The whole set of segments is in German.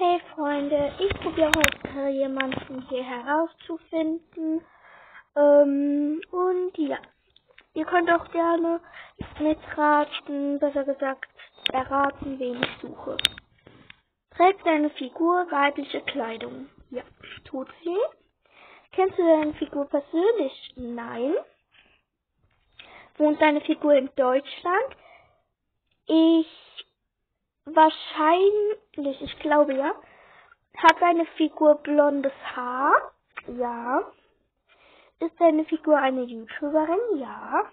Hey Freunde, ich probiere heute jemanden hier herauszufinden. Ähm, und ja, ihr könnt auch gerne mitraten, besser gesagt erraten, wen ich suche. Trägt deine Figur weibliche Kleidung? Ja. Tut sie? Kennst du deine Figur persönlich? Nein. Wohnt deine Figur in Deutschland? Ich wahrscheinlich, ich glaube ja. Hat deine Figur blondes Haar? Ja. Ist deine Figur eine YouTuberin? Ja.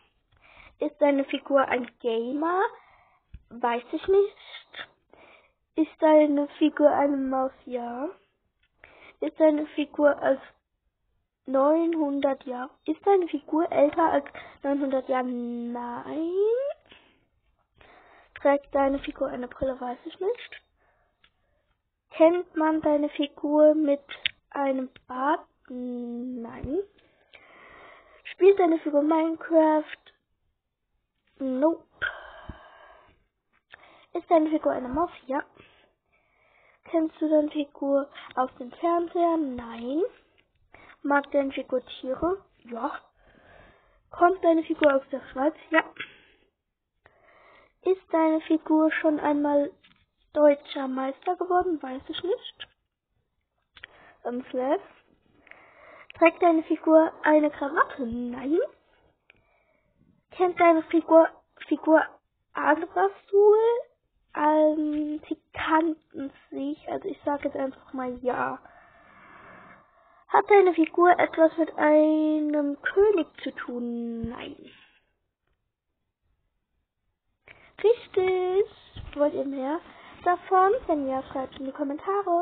Ist deine Figur ein Gamer? Weiß ich nicht. Ist deine Figur eine Maus? Ja. Ist deine Figur als 900 Jahre? Ist deine Figur älter als 900 Jahre? Nein. Trägt deine Figur eine Brille? Weiß ich nicht. Kennt man deine Figur mit einem Bart? Nein. Spielt deine Figur Minecraft? Nope. Ist deine Figur eine Maus? Ja. Kennst du deine Figur aus dem Fernseher? Nein. Mag deine Figur Tiere? Ja. Kommt deine Figur aus der Schweiz? Ja. Ist deine Figur schon einmal deutscher Meister geworden? Weiß ich nicht. Ähm, Slash. Trägt deine Figur eine Krawatte? Nein. Kennt deine Figur Figur Agrasul? Ähm, sie kannten sich, also ich sage jetzt einfach mal ja. Hat deine Figur etwas mit einem König zu tun? Nein. Richtig. Wollt ihr mehr davon? Wenn ja, schreibt in die Kommentare.